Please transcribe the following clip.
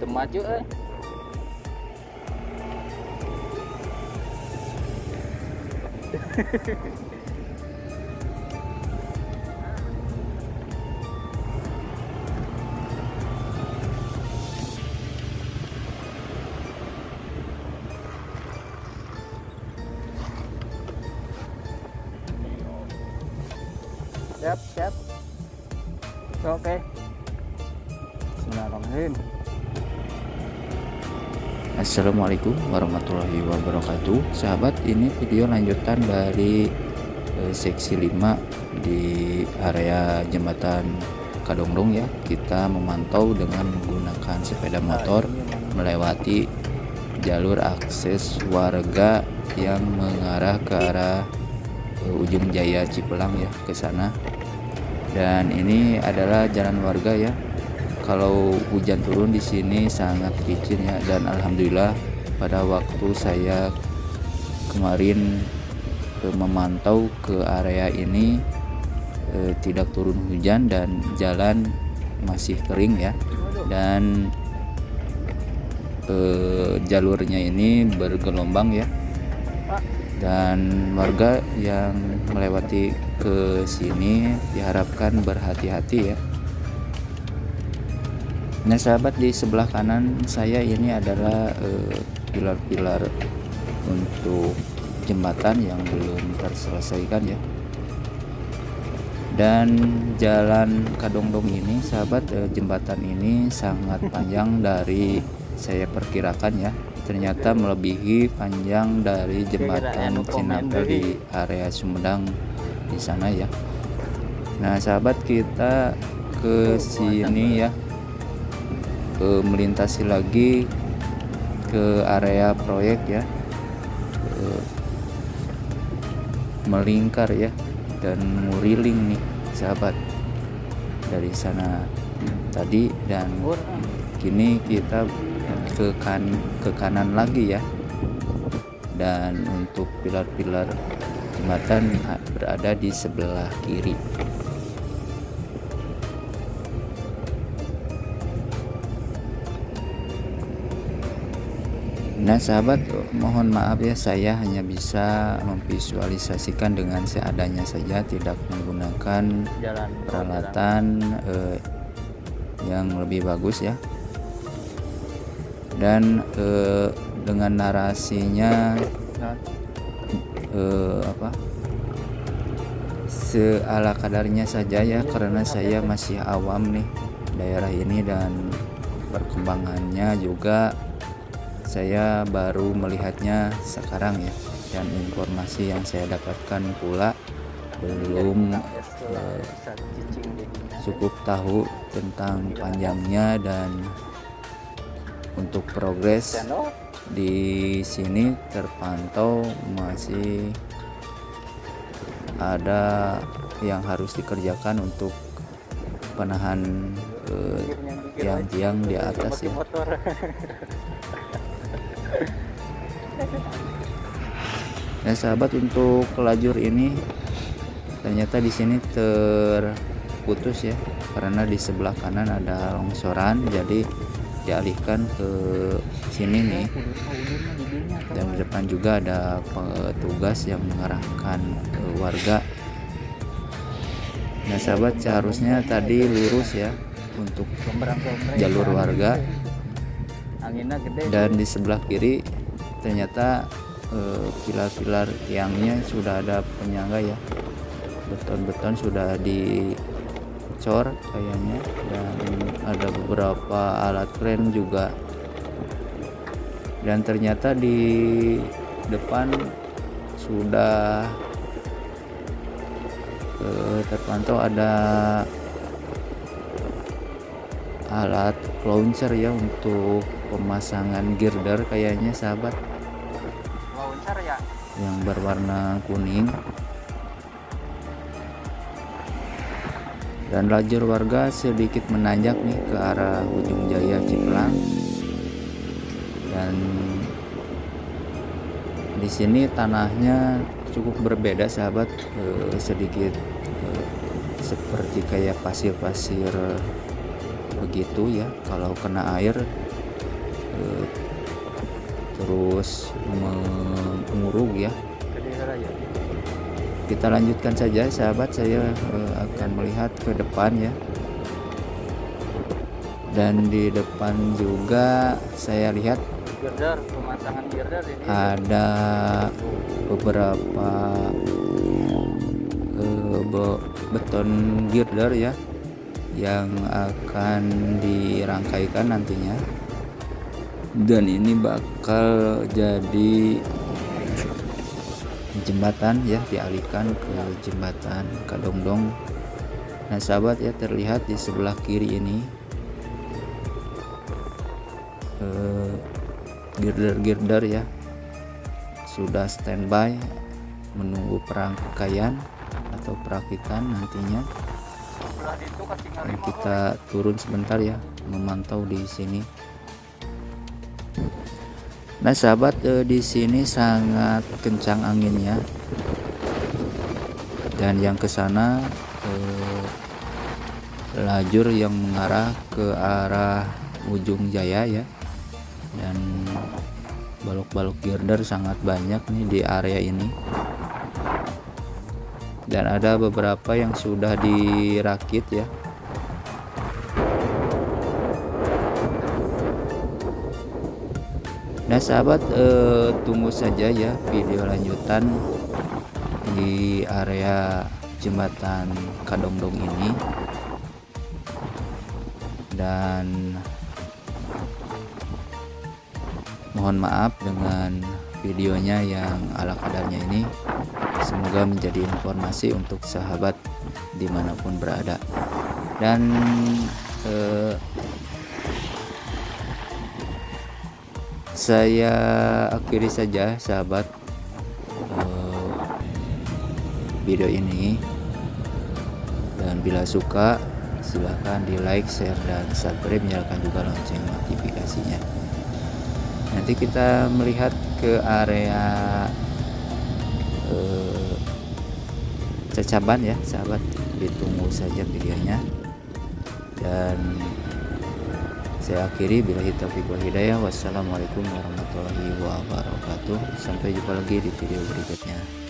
tầm mà trước ấy. Chép chép. Ok xin chào còn thêm Assalamualaikum warahmatullahi wabarakatuh. Sahabat ini video lanjutan dari eh, seksi 5 di area jembatan Kadongdong ya. Kita memantau dengan menggunakan sepeda motor melewati jalur akses warga yang mengarah ke arah eh, ujung jaya Cipelang ya ke sana. Dan ini adalah jalan warga ya kalau hujan turun di sini sangat licin ya dan alhamdulillah pada waktu saya kemarin eh, memantau ke area ini eh, tidak turun hujan dan jalan masih kering ya. Dan eh, jalurnya ini bergelombang ya. Dan warga yang melewati ke sini diharapkan berhati-hati ya Nah sahabat di sebelah kanan saya ini adalah eh, pilar-pilar untuk jembatan yang belum terselesaikan ya. Dan jalan Kadongdong ini sahabat eh, jembatan ini sangat panjang dari saya perkirakan ya. Ternyata melebihi panjang dari jembatan Cinapel di area Sumedang di sana ya. Nah sahabat kita ke sini ya ke melintasi lagi ke area proyek ya. Ke melingkar ya dan muriling nih sahabat dari sana. Tadi dan kini kita ke kan ke kanan lagi ya. Dan untuk pilar-pilar jembatan berada di sebelah kiri Nah sahabat mohon maaf ya saya hanya bisa memvisualisasikan dengan seadanya saja tidak menggunakan jalan. peralatan eh, yang lebih bagus ya. Dan eh, dengan narasinya eh, apa seala kadarnya saja ya karena saya masih awam nih daerah ini dan perkembangannya juga saya baru melihatnya sekarang ya dan informasi yang saya dapatkan pula belum eh, cukup tahu tentang panjangnya dan untuk progres di sini terpantau masih ada yang harus dikerjakan untuk penahan eh, tiang-tiang di atas ya Nah sahabat untuk lajur ini ternyata di sini terputus ya karena di sebelah kanan ada longsoran jadi dialihkan ke sini nih. Dan di depan juga ada petugas yang mengarahkan ke warga. Nah sahabat seharusnya tadi lurus ya untuk jalur warga dan di sebelah kiri ternyata pilar-pilar eh, tiangnya sudah ada penyangga ya. Beton-beton sudah dicor kayaknya dan ada beberapa alat kren juga. Dan ternyata di depan sudah eh, terpantau ada alat launcher ya untuk pemasangan girder kayaknya sahabat. Ya? Yang berwarna kuning. Dan lajur warga sedikit menanjak nih ke arah ujung jaya Cipelang dan di sini tanahnya cukup berbeda sahabat. Eh, sedikit eh, seperti kayak pasir-pasir begitu ya. Kalau kena air terus mengurung ya. Kita lanjutkan saja sahabat. Saya eh, akan melihat ke depan ya. Dan di depan juga saya lihat Girder, pemasangan girder ini. ada beberapa eh, be- beton girder ya yang akan dirangkaikan nantinya dan ini bakal jadi jembatan ya dialihkan ke jembatan Kadongdong nah sahabat ya terlihat di sebelah kiri ini eh, girder-girder ya sudah standby menunggu perangkaian atau perakitan nantinya dan ngalima. kita turun sebentar ya memantau di sini nah sahabat eh, di sini sangat kencang anginnya. Dan yang ke sana eh, lajur yang mengarah ke arah ujung jaya ya. Dan balok-balok girder sangat banyak nih di area ini. Dan ada beberapa yang sudah dirakit ya Nah sahabat eh, tunggu saja ya video lanjutan di area jembatan Kadongdong ini. Dan mohon maaf dengan videonya yang ala kadarnya ini. Semoga menjadi informasi untuk sahabat di mana pun berada. Dan eh, saya akhiri saja sahabat. Eh, video ini. Dan bila suka silahkan di like share dan subscribe. Nyalakan juga lonceng notifikasinya. Nanti kita melihat ke area eh, Cacaban ya sahabat. Ditunggu saja videonya. Dan saya akhiri. Bila kita wal hidayah. Wassalamualaikum warahmatullahi wabarakatuh. Sampai jumpa lagi di video berikutnya